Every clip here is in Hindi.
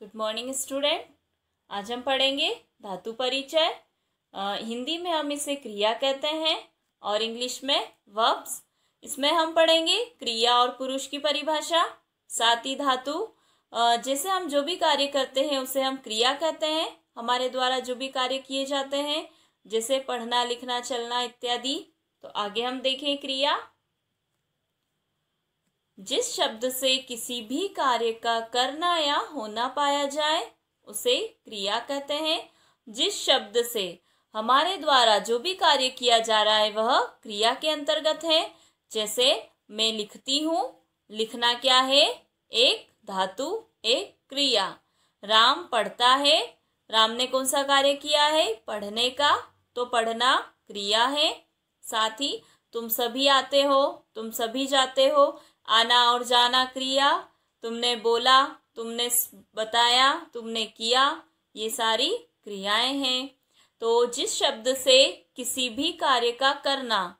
गुड मॉर्निंग स्टूडेंट आज हम पढ़ेंगे धातु परिचय। हिंदी में हम इसे क्रिया कहते हैं और इंग्लिश में वर्ब्स इसमें हम पढ़ेंगे क्रिया और पुरुष की परिभाषा साथ ही धातु जैसे हम जो भी कार्य करते हैं, उसे हम क्रिया कहते हैं। हमारे द्वारा जो भी कार्य किए जाते हैं, जैसे पढ़ना, लिखना, चलना इत्यादि। तो आगे हम देखें क्रिया। जिस शब्द से किसी भी कार्य का करना या होना पाया जाए, उसे क्रिया कहते हैं। जिस शब्द से हमारे द्वारा जो भी कार्य किया जा रहा है, वह क्रिया के अंतर्गत है। जैसे, मैं लिखती हूँ, लिखना क्या है? एक धातु, एक क्रिया। राम पढ़ता है। राम ने कौन सा कार्य किया है? पढ़ने का। तो पढ़ना क्रिया है। साथ ही तुम सभी आते हो, तुम सभी जाते हो। आना और जाना क्रिया, तुमने बोला, तुमने बताया, तुमने किया, ये सारी क्रियाएँ हैं। तो जिस शब्द से किसी भी कार्य का करना,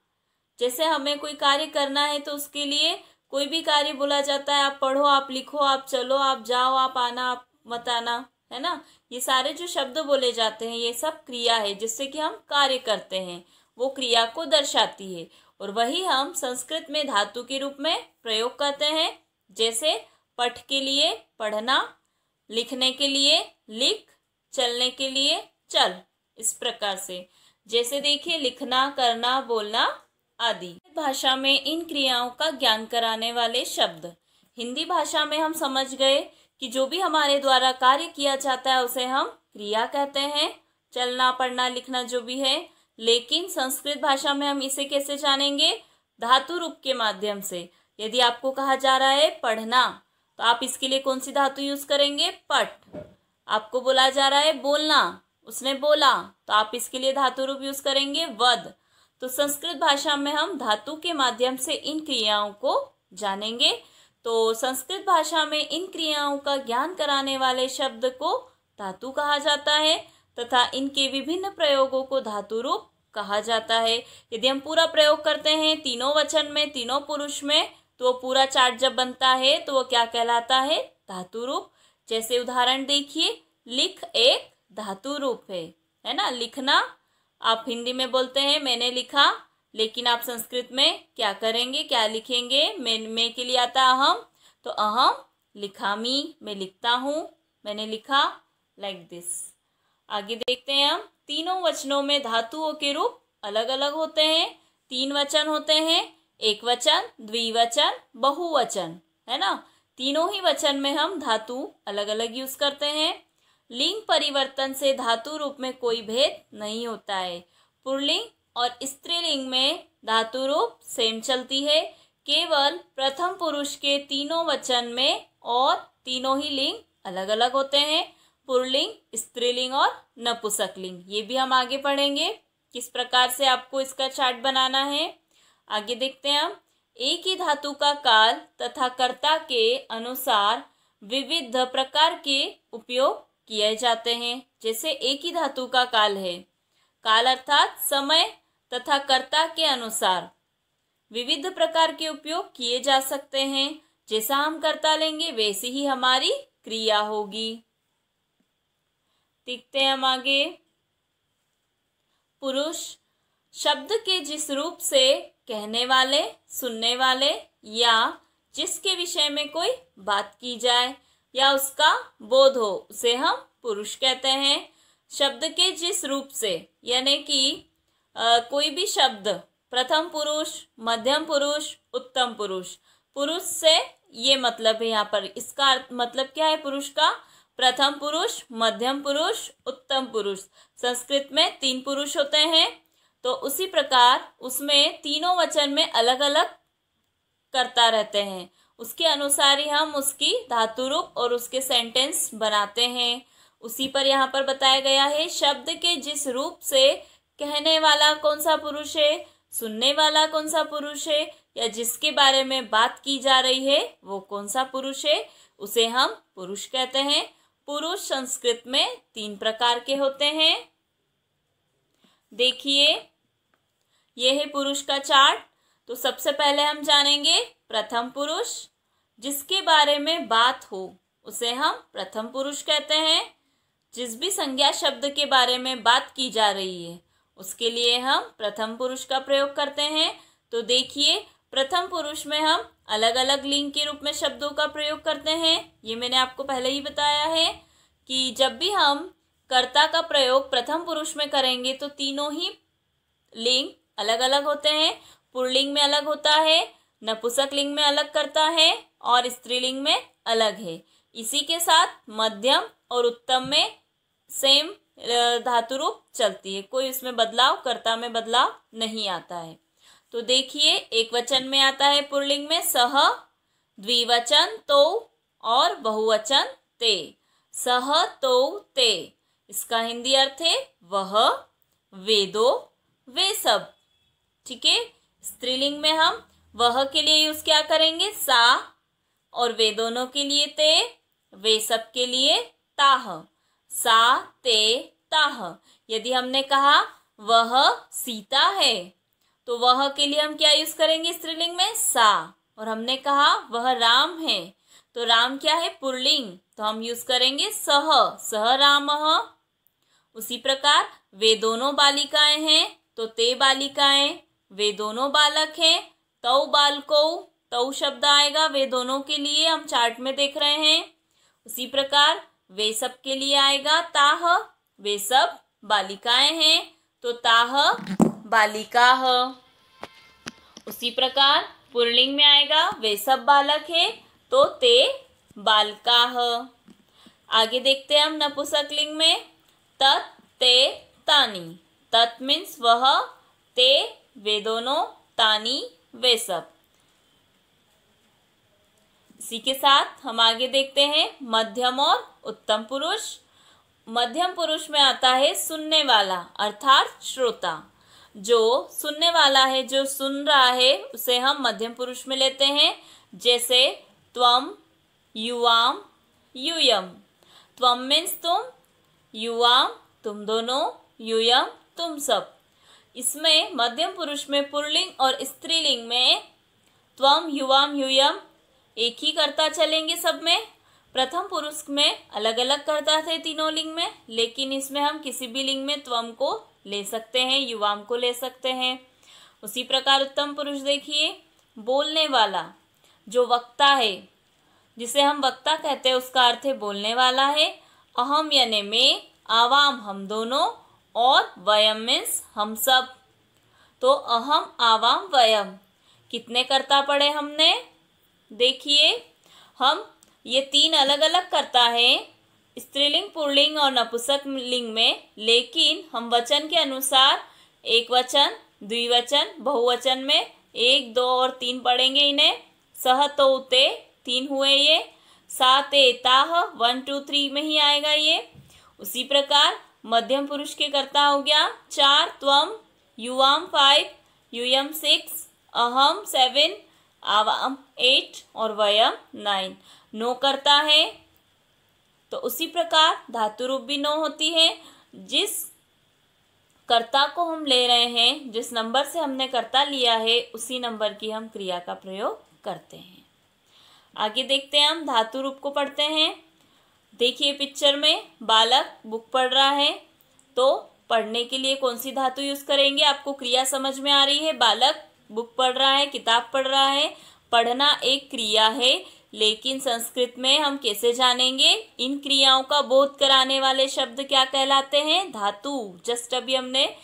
जैसे हमें कोई कार्य करना है तो उसके लिए कोई भी कार्य बोला जाता है, आप पढ़ो, आप लिखो, आप चलो, आप जाओ, आप आना, आप मत आना, है ना? ये सारे जो शब्द बोले जाते हैं, ये सब क्रिया है, जिससे कि हम कार्य करते हैं, वो क्रिया को दर्शाती है। और वही हम संस्कृत में धातु के रूप में प्रयोग करते हैं, जैसे पठ के लिए पढ़ना, लिखने के लिए लिख, चलने के लिए चल, इस प्रकार से। जैसे देखिए, लिखना, करना, बोलना आदि। भाषा में इन क्रियाओं का ज्ञान कराने वाले शब्द। हिंदी भाषा में हम समझ गए कि जो भी हमारे द्वारा कार्य किया जाता है, उसे हम क्रिया कहते हैं। चलना, पढ़ना, लिखना जो भी है लेकिन संस्कृत भाषा में हम इसे कैसे जानेंगे? धातु रूप के माध्यम से। यदि आपको कहा जा रहा है पढ़ना तो आप इसके लिए कौन सी धातु यूज़ करेंगे? पट। आपको बोला जा रहा है बोलना। उसने बोला तो आप इसके लिए धातु रूप यूज़ करेंगे वध तो संस्कृत भाषा में हम धातु के माध्यम से इन क्रियाओं को जानेंगे। तो संस्कृत भाषा में इन क्रियाओं का ज्ञान कराने वाले शब्द को धातु कहा जाता है। तथा इनके विभिन्न प्रयोगों को धातु रूप कहा जाता है। यदि हम पूरा प्रयोग करते हैं तीनों वचन में, तीनों पुरुष में तो वो पूरा चार्ट जब बनता है तो वो क्या कहलाता है? धातु रूप जैसे उदाहरण देखिए, लिख एक धातु रूप है है ना? लिखना, आप हिंदी में बोलते हैं, मैंने लिखा, लेकिन आप संस्कृत में क्या करेंगे, क्या लिखेंगे? मैं मैं के लिए आता अहम तो अहम लिखामी मैं लिखता हूँ, मैंने लिखा लाइक like दिस आगे देखते हैं हम। तीनों वचनों में धातुओं के रूप अलग अलग होते हैं। तीन वचन होते हैं, एक वचन, द्विवचन, बहुवचन, है ना? तीनों ही वचन में हम धातु अलग अलग यूज़ करते हैं। लिंग परिवर्तन से धातु रूप में कोई भेद नहीं होता है। पुरलिंग और स्त्रीलिंग में धातु रूप सेम चलती है। केवल प्रथम पुरुष के तीनों वचन में और तीनों ही लिंग अलग अलग होते हैं। पुरलिंग, स्त्रीलिंग और नपुसकलिंग। ये भी हम आगे पढ़ेंगे, किस प्रकार से आपको इसका चार्ट बनाना है। आगे देखते हैं हम। एक ही धातु का काल तथा कर्ता के अनुसार विविध प्रकार के उपयोग किए जाते हैं, जैसे एक ही धातु का काल है। काल अर्थात समय तथा कर्ता के अनुसार विविध प्रकार के उपयोग किए जा सकते हैं। जैसा हम कर्ता लेंगे, वैसी ही हमारी क्रिया होगी। देखते हैं हम आगे। पुरुष, शब्द के जिस रूप से कहने वाले, सुनने वाले, या जिसके विषय में कोई बात की जाए, या उसका बोध हो, उसे हम पुरुष कहते हैं। शब्द के जिस रूप से, यानी कि कोई भी शब्द, प्रथम पुरुष, मध्यम पुरुष, उत्तम पुरुष। पुरुष से ये मतलब है यहाँ पर, इसका मतलब क्या है पुरुष का? प्रथम पुरुष, मध्यम पुरुष, उत्तम पुरुष। संस्कृत में तीन पुरुष होते हैं। तो उसी प्रकार उसमें तीनों वचन में अलग अलग करता रहते हैं। उसके अनुसार ही हम उसकी धातु रूप और उसके सेंटेंस बनाते हैं। उसी पर यहाँ पर बताया गया है, शब्द के जिस रूप से कहने वाला कौन सा पुरुष है, सुनने वाला कौन सा पुरुष है, या जिसके बारे में बात की जा रही है, वो कौन सा पुरुष है, उसे हम पुरुष कहते हैं। पुरुष संस्कृत में तीन प्रकार के होते हैं। देखिए यह है पुरुष का चार्ट। तो सबसे पहले हम जानेंगे प्रथम पुरुष, जिसके बारे में बात हो, उसे हम प्रथम पुरुष कहते हैं। जिस भी संज्ञा शब्द के बारे में बात की जा रही है, उसके लिए हम प्रथम पुरुष का प्रयोग करते हैं। तो देखिए, प्रथम पुरुष में हम अलग अलग लिंग के रूप में शब्दों का प्रयोग करते हैं। ये मैंने आपको पहले ही बताया है कि जब भी हम कर्ता का प्रयोग प्रथम पुरुष में करेंगे तो तीनों ही लिंग अलग अलग होते हैं। पुरलिंग में अलग होता है, नपुसक लिंग में अलग करता है और स्त्रीलिंग में अलग है। इसी के साथ मध्यम और उत्तम में सेम धातु रूप चलती है। कोई उसमें बदलाव, कर्ता में बदलाव नहीं आता है। तो देखिए, एक वचन में आता है पुरलिंग में, सह, द्विवचन तो और बहुवचन, ते। सह तो ते। इसका हिंदी अर्थ है, वह वे दो वे सब ठीक है? स्त्रीलिंग में हम वह के लिए यूज़ क्या करेंगे? सा, और वे दोनों के लिए ते वे सब के लिए ताह। सा, ते, ताह। यदि हमने कहा, वह, सीता है तो वह के लिए हम क्या यूज़ करेंगे स्त्रीलिंग में? सा। और हमने कहा, वह राम है। तो राम क्या है? पुरलिंग। तो हम यूज़ करेंगे सह। सह राम। उसी प्रकार, वे दोनों बालिकाएँ हैं। तो ते बालिकाएँ, वे दोनों बालक हैं। तौ बालको, तौ शब्द आएगा, वे दोनों के लिए हम चार्ट में देख रहे हैं। उसी प्रकार, वे सब के लिए आएगा ताह। वे सब बालिकाएँ हैं। तो ताह बालिका उसी प्रकार पुरलिंग में आएगा, वे सब बालक है तो ते बालका आगे देखते हैं हम नपुसक लिंग में। तत्, ते, तानी। तत् मीन्स वह, ते, वे दोनों, तानी, वे सब। इसी के साथ हम आगे देखते हैं, मध्यम और उत्तम पुरुष। मध्यम पुरुष में आता है सुनने वाला, अर्थात श्रोता। जो सुनने वाला है, जो सुन रहा है, उसे हम मध्यम पुरुष में लेते हैं, जैसे त्वम, युवाम, युयम। त्वम मीन्स तुम, युवाम, तुम दोनों, युयम, तुम सब। इसमें मध्यम पुरुष में पुरलिंग और स्त्रीलिंग में त्वम, युवाम, युयम एक ही करता चलेंगे सब में। प्रथम पुरुष में अलग अलग करता थे तीनों लिंग में, लेकिन इसमें हम किसी भी लिंग में त्वम को ले सकते हैं युवाम को ले सकते हैं। उसी प्रकार उत्तम पुरुष देखिए, बोलने वाला जो वक्ता है, जिसे हम वक्ता कहते हैं, उसका अर्थ है बोलने वाला है, अहम यानी में आवाम हम दोनों और वयम मीन्स हम सब। तो अहम, आवाम, वयम, कितने करता पड़े हमने? देखिए, हम ये तीन अलग अलग करता है। स्त्रीलिंग पुरलिंग और नपुसक लिंग में, लेकिन हम वचन के अनुसार एक वचन, द्विवचन, बहुवचन में एक, दो और तीन पढ़ेंगे इन्हें। सह तो उते तीन हुए ये। सात ताह, वन, टू, थ्री में ही आएगा ये। उसी प्रकार मध्यम पुरुष के कर्ता हो गया। चार, त्वम, युवाम, फाइव, युयम, सिक्स, अहम, सेवन, आवाम, एट और वयम, नाइन। नो करता है। तो उसी प्रकार धातु रूप भी नो होती है। जिस कर्ता को हम ले रहे हैं, जिस नंबर से हमने कर्ता लिया है, उसी नंबर की हम क्रिया का प्रयोग करते हैं। आगे देखते हैं हम, धातु रूप को पढ़ते हैं। देखिए पिक्चर में, बालक बुक पढ़ रहा है। तो पढ़ने के लिए कौन सी धातु यूज़ करेंगे? आपको क्रिया समझ में आ रही है। बालक बुक पढ़ रहा है, किताब पढ़ रहा है। पढ़ना एक क्रिया है। लेकिन संस्कृत में हम कैसे जानेंगे? इन क्रियाओं का बोध कराने वाले शब्द क्या कहलाते हैं? धातु। जस्ट अभी हमने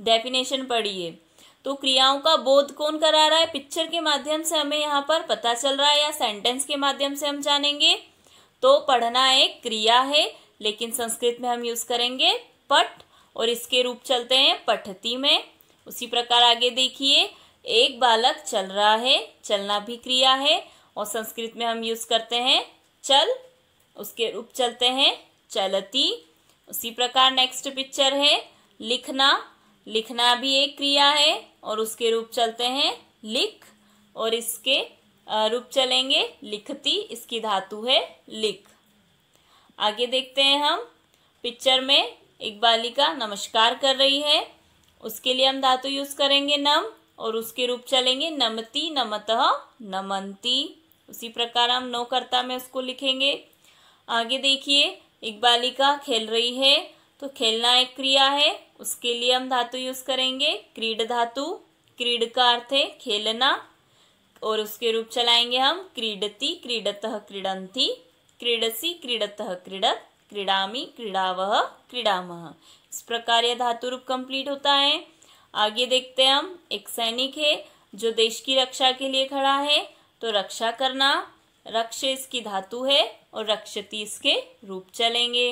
डेफिनेशन पढ़ी है। तो क्रियाओं का बोध कौन करा रहा है? पिक्चर के माध्यम से हमें यहाँ पर पता चल रहा है या सेंटेंस के माध्यम से हम जानेंगे। तो पढ़ना एक क्रिया है, लेकिन संस्कृत में हम यूज़ करेंगे पट, और इसके रूप चलते हैं पठती में। उसी प्रकार आगे देखिए, एक बालक चल रहा है, चलना भी क्रिया है और संस्कृत में हम यूज़ करते हैं, चल, उसके रूप चलते हैं, चलती। उसी प्रकार नेक्स्ट पिक्चर है, लिखना। लिखना भी एक क्रिया है, और उसके रूप चलते हैं, लिख। और इसके रूप चलेंगे, लिखती, इसकी धातु है, लिख। आगे देखते हैं हम पिक्चर में एक बालिका नमस्कार कर रही है, उसके लिए हम धातु यूज़ करेंगे नम, और उसके रूप चलेंगे नमती, नमत नमंती। उसी प्रकार हम नो कर्ता में उसको लिखेंगे। आगे देखिए, एक बालिका खेल रही है तो खेलना एक क्रिया है, उसके लिए हम धातु यूज़ करेंगे। क्रीड धातु, क्रीड का अर्थ है खेलना, और उसके रूप चलाएँगे हम क्रीडती, क्रीडत क्रीडंती, क्रीडसी, क्रीडतः क्रीडत, क्रीडामी, क्रीडावह, क्रीडामह। इस प्रकार यह धातु रूप कंप्लीट होता है। आगे देखते हैं हम, एक सैनिक है, जो देश की रक्षा के लिए खड़ा है तो रक्षा करना रक्ष इसकी धातु है और रक्षती इसके रूप चलेंगे।